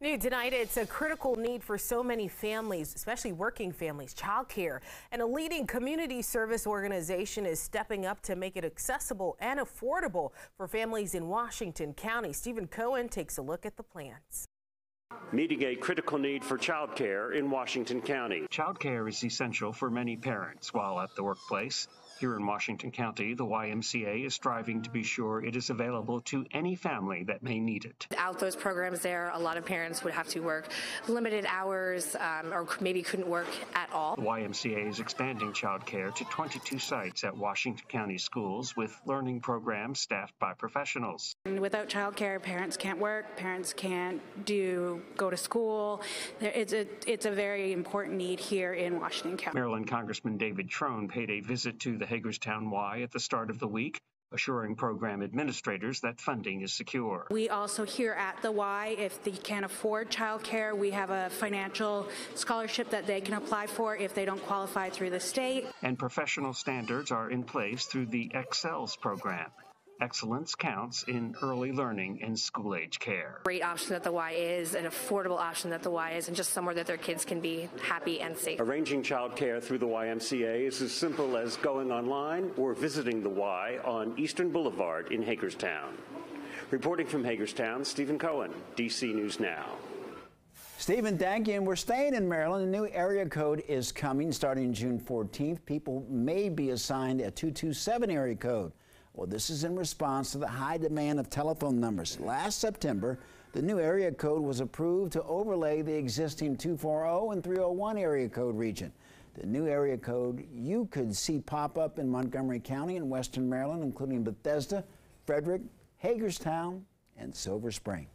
New tonight, it's a critical need for so many families, especially working families, childcare. And a leading community service organization is stepping up to make it accessible and affordable for families in Washington County. Stephen Cohen takes a look at the plans. Meeting a critical need for childcare in Washington County. Childcare is essential for many parents while at the workplace. Here in Washington County, the YMCA is striving to be sure it is available to any family that may need it. Without those programs there, a lot of parents would have to work limited hours um, or maybe couldn't work at all. The YMCA is expanding childcare to 22 sites at Washington County schools with learning programs staffed by professionals. And without childcare, parents can't work, parents can't do go to school. It's a, it's a very important need here in Washington County. Maryland Congressman David Trone paid a visit to the Hagerstown Y at the start of the week, assuring program administrators that funding is secure. We also here at the Y, if they can't afford childcare, we have a financial scholarship that they can apply for if they don't qualify through the state. And professional standards are in place through the Excels program. Excellence counts in early learning and school age care. Great option that the Y is, an affordable option that the Y is, and just somewhere that their kids can be happy and safe. Arranging childcare through the YMCA is as simple as going online or visiting the Y on Eastern Boulevard in Hagerstown. Reporting from Hagerstown, Stephen Cohen, DC News Now. Stephen, thank you. And we're staying in Maryland. A new area code is coming starting June 14th. People may be assigned a 227 area code. Well, this is in response to the high demand of telephone numbers. Last September, the new area code was approved to overlay the existing 240 and 301 area code region. The new area code you could see pop up in Montgomery County and Western Maryland, including Bethesda, Frederick, Hagerstown, and Silver Spring.